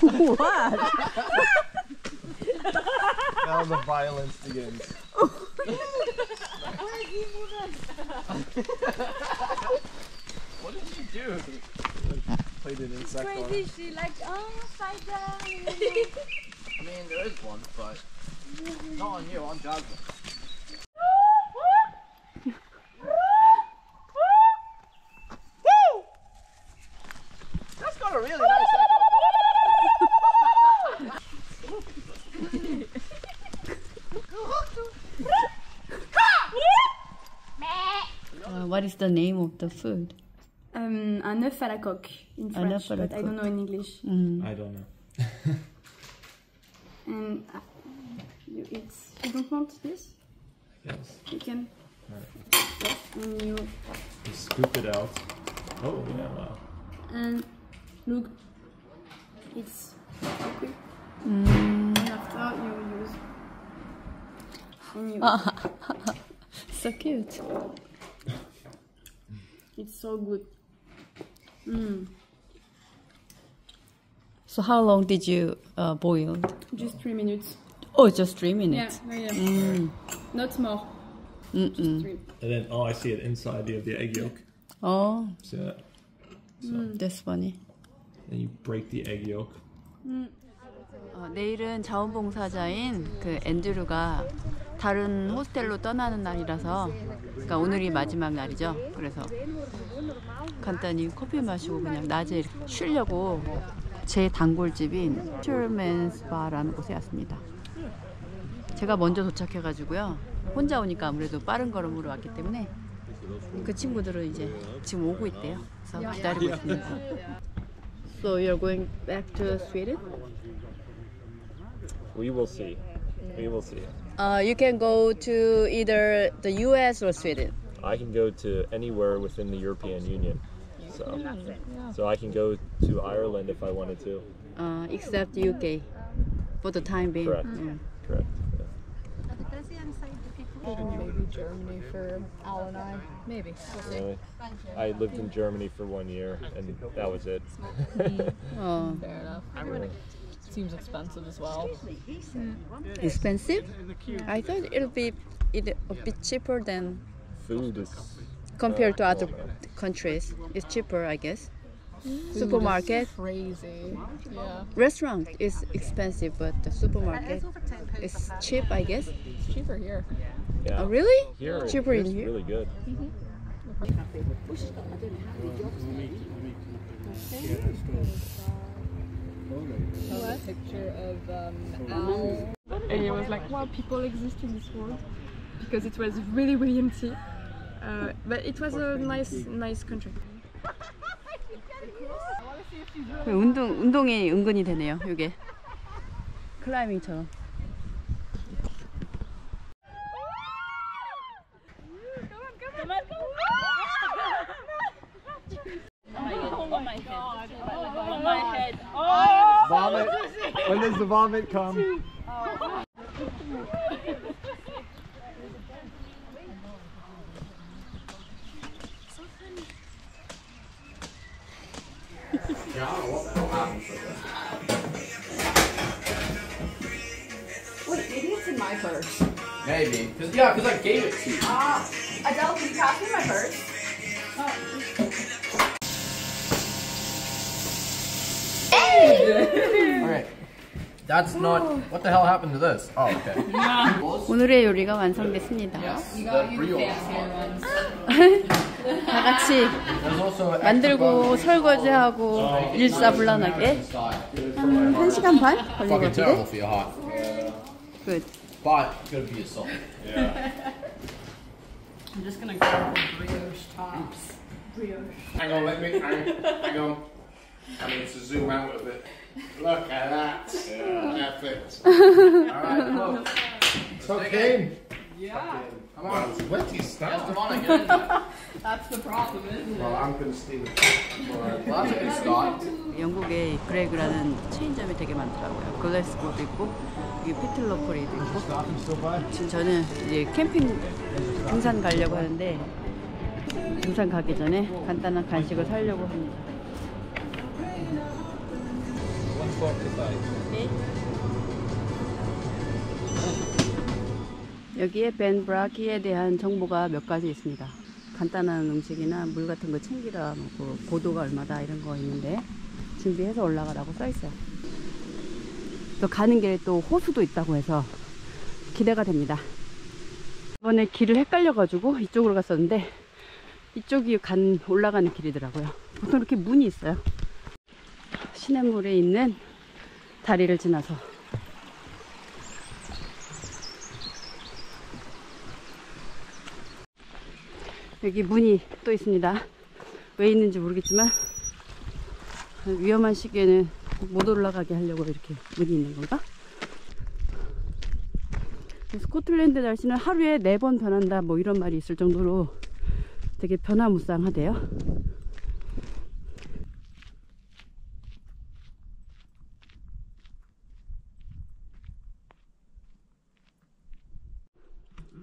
what? Now the violence begins. what did you do? Played an insect on. Crazy, she like, oh, spider. I mean, there is one, but not on you, on Jasmine. That's got a really nice echo. Uh, what is the name of the food? Um, un œuf à la coque in French, œuf à but I don't know in English. Mm. I don't know. And uh, you eat. You don't want this? Yes. You can. Right. Yes, and you You scoop it out. Oh, yeah, wow. and look. It's okay. Mm. And after you use. And you. So cute. It's so good. Mm. So how long did you uh, boil? Just three minutes. Oh, just three Yeah, minutes. yeah. Mm. Not more. Mm-mm. Three. And then, oh, I see it inside the, the egg yolk. Oh, See that? So, that's funny. then you break the egg yolk. 어, 내일은 자원봉사자인 그 앤드류가 다른 호스텔로 떠나는 날이라서 그러니까 오늘이 마지막 날이죠. 그래서 간단히 커피 마시고 그냥 낮에 쉬려고 제 단골집인 슈맨스 바라는 곳에 왔습니다. 제가 먼저 도착해 가지고요. 혼자 오니까 아무래도 빠른 걸음으로 왔기 때문에 그 친구들은 이제 지금 오고 있대요. 그래서 기다리고 있습니다. So you're going back to Sweden? We will see. We will see. Uh, you can go to either the U.S. or Sweden. I can go to anywhere within the European Union. So, so I can go to Ireland if I wanted to. Uh, except UK for the time being. Correct. Mm. Correct. Maybe Germany for Al and I. Maybe. Really? I lived in Germany for one year, and that was it. 어, Fair enough. Seems expensive as well. expensive? I thought it'll be it a bit cheaper than Food is compared to Uh, other well, countries. It's cheaper, I guess. Food Supermarket, is crazy. Yeah. restaurant is expensive, but the supermarket is cheap, I guess. It's cheaper here. yeah. Oh, really? Here, cheaper in here? really good A picture of um, Al. And it was like, wow, people exist in this world because it was really, really empty. Uh, but it was a nice, nice country. 그 운동 운동이 은근히 되네요. 이게 클라이밍처럼. Does the vomit come? Wait, maybe it's in my purse. Maybe. Cause, yeah, because I gave it to you. Ah, Adele, can you pass me my purse? That's not. What the hell happened to this? Oh, okay. 오늘의 요리가 완성됐습니다. The brioche. 다 같이 There's also extra 만들고 설거지하고 일사불란하게 한 1시간 반 걸린 것 Fucking terrible 같은데? for your heart. 끝. But good for your soul. I'm just gonna grab the brioche tops. Hang on, let me. Hang, hang on. I need to zoom out a bit. Look at that. Perfect. Alright, look. Cocaine. Yeah, Come on, it's wetty stuff. Come on, get in there. that's the problem, isn't it? Well, I'm gonna steal it. Well, that's a good start. 영국에 그레그라는 체인점이 되게 많더라고요. 글래스고도 있고 여기 피틀로퍼리도 있고 지금 저는 이제 캠핑 등산 가려고 하는데 등산 가기 전에 간단한 간식을 사려고 합니다. 여기에 벤 브라키에 대한 정보가 몇 가지 있습니다. 간단한 음식이나 물 같은 거 챙기라, 뭐그 고도가 얼마다 이런 거 있는데 준비해서 올라가라고 써 있어요. 또 가는 길에 또 호수도 있다고 해서 기대가 됩니다. 이번에 길을 헷갈려가지고 이쪽으로 갔었는데 이쪽이 간 올라가는 길이더라고요. 보통 이렇게 문이 있어요. 시냇물에 있는 다리를 지나서 여기 문이 또 있습니다. 왜 있는지 모르겠지만 위험한 시기에는 못 올라가게 하려고 이렇게 문이 있는 건가? 스코틀랜드 날씨는 하루에 네 번 변한다 뭐 이런 말이 있을 정도로 되게 변화무쌍하대요.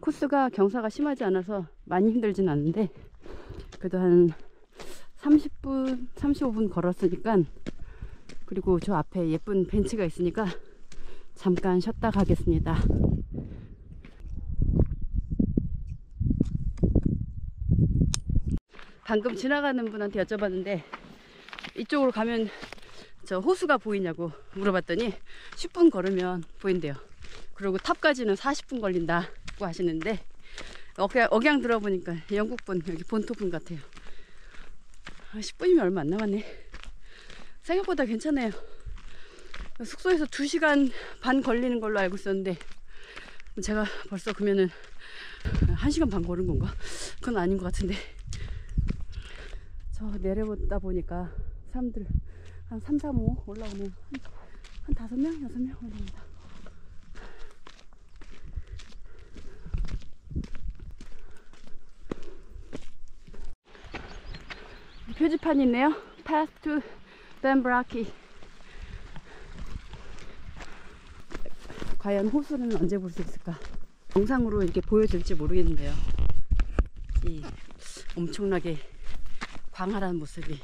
코스가 경사가 심하지 않아서 많이 힘들진 않은데 그래도 한 30분, 35분 걸었으니까 그리고 저 앞에 예쁜 벤치가 있으니까 잠깐 쉬었다 가겠습니다. 방금 지나가는 분한테 여쭤봤는데 이쪽으로 가면 저 호수가 보이냐고 물어봤더니 10분 걸으면 보인대요. 그리고 탑까지는 40분 걸린다고 하시는데 억양, 억양 들어보니까 영국분 여기 본토분 같아요. 아, 10분이면 얼마 안 남았네. 생각보다 괜찮아요. 숙소에서 2시간 반 걸리는 걸로 알고 있었는데 제가 벌써 그러면은 1시간 반 걸은 건가? 그건 아닌 것 같은데 저 내려보다 보니까 사람들 한 3, 4, 5 올라오면 한, 한 5명, 6명 올라옵니다. 표지판이 있네요. Path to Benbraki. 과연 호수는 언제 볼 수 있을까? 영상으로 이렇게 보여줄지 모르겠는데요. 이 엄청나게 광활한 모습이.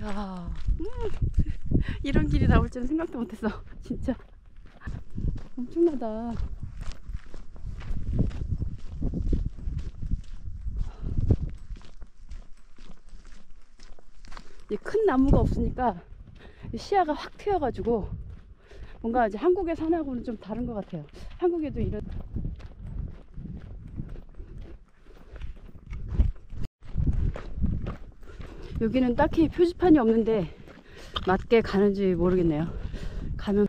야, 음, 이런 길이 나올 줄은 생각도 못했어. 진짜 엄청나다. 이 큰 나무가 없으니까 시야가 확 트여가지고 뭔가 이제 한국의 산하고는 좀 다른 것 같아요. 한국에도 이런 여기는 딱히 표지판이 없는데 맞게 가는지 모르겠네요. 가면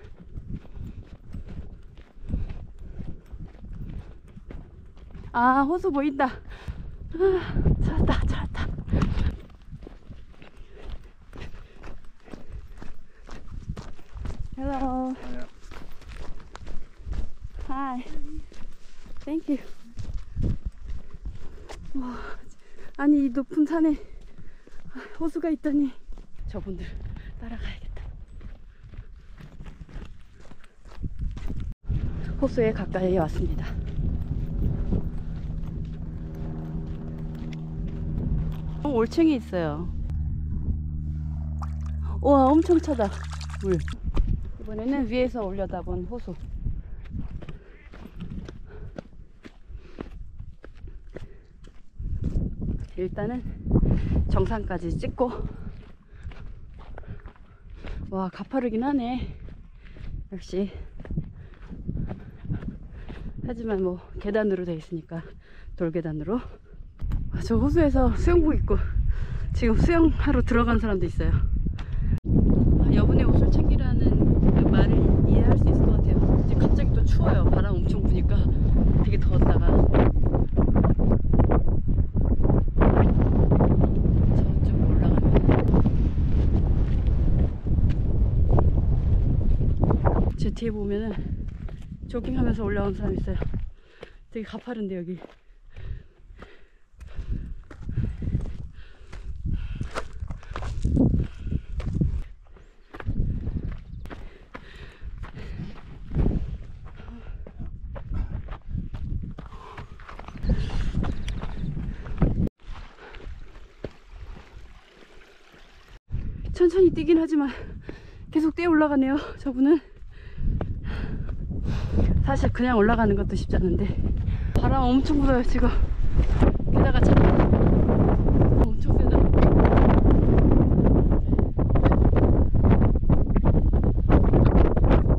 아 호수 보인다. 아, 찾았다 찾았다. Hello. Hi. Thank you. 와, 아니 이 높은 산에 호수가 있다니 저분들 따라가야겠다. 호수에 가까이 왔습니다. 어, 올챙이 있어요. 와, 엄청 차다. 물. 이번에는 위에서 올려다본 호수. 일단은 정상까지 찍고. 와 가파르긴 하네. 역시. 하지만 뭐 계단으로 되어 있으니까 돌계단으로. 아, 저 호수에서 수영복 입고 지금 수영하러 들어간 사람도 있어요 아, 여분의 옷을 챙기라는 그 말을 이해할 수 있을 것 같아요 이제 갑자기 또 추워요 바람 엄청 부니까 되게 더웠다가 제 뒤에 보면은 조깅하면서 올라온 사람 있어요. 되게 가파른데 여기. 천천히 뛰긴 하지만 계속 뛰어 올라가네요. 저분은 사실 그냥 올라가는 것도 쉽지 않은데 바람 엄청 불어요 지금. 게다가 차 엄청 세다.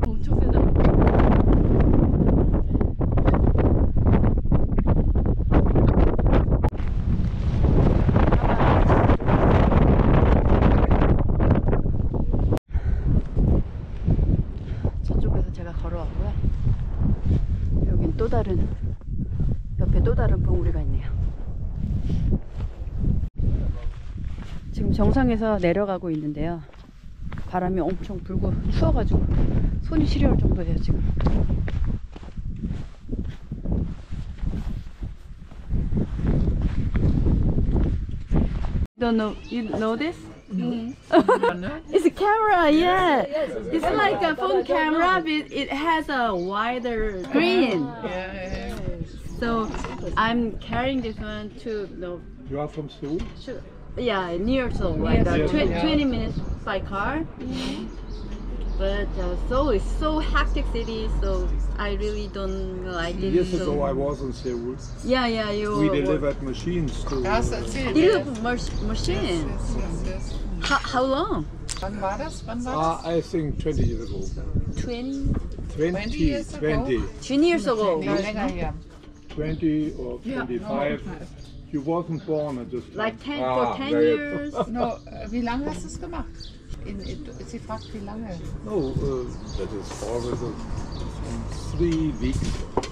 엄청 세다. 저쪽에서 제가 걸어왔고요. 여긴 또 다른 옆에 또 다른 봉우리가 있네요. 지금 정상에서 내려가고 있는데요. 바람이 엄청 불고 추워가지고 손이 시려울 정도예요 지금. Don't know. You know this? It's a camera, yeah. It's like a phone camera, but it has a wider screen. So I'm carrying this one to the You are from Seoul? to- yeah near Seoul, like uh, tw- 20 minutes by car. But uh, Seoul is so hectic city, so I really don't like it. Years so- ago I was in Seoul. Yeah, yeah, you. We were- delivered machines to. Hast du erzählt? Deliver mach- machine. Yes, yes, yes. How, how long? Wann war das? Wann war Uh, I think 20 years ago. 20, 20, years ago? 20, 20 years ago. das? Nee, länger her. 20 or 25. You wasn't born at this time. Like 10 Ah, for 10 very- years. No, äh, wie lange hast du es gemacht? In, in, sie fragt, wie lange? No, uh, that is always a, three weeks.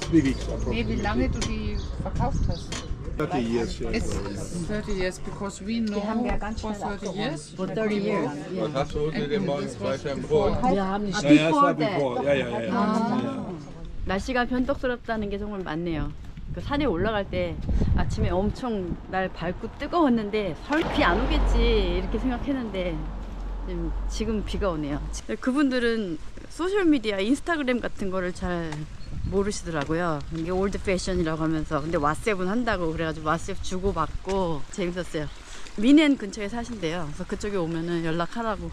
Three weeks Nee, approximately. wie lange du die verkauft hast. 30 years, yes. It's 30 years because we know for 30 years. For 30 years. Was hast du unter dem Morgen weiter im Brot? Wir haben Yeah, yeah, it's before not that. before. Yeah, yeah, yeah. yeah. yeah. 날씨가 변덕스럽다는 게 정말 많네요. 그 산에 올라갈 때 아침에 엄청 날 밝고 뜨거웠는데 설 비 안 오겠지 이렇게 생각했는데 지금, 비가 오네요. 그분들은 소셜 미디어, 인스타그램 같은 거를 잘 모르시더라고요. 이게 old fashion이라고 하면서 근데 WhatsApp은 한다고 그래가지고 WhatsApp 주고 받고 재밌었어요. 뮌헨 근처에 사신대요. 그래서 그쪽에 오면은 연락하라고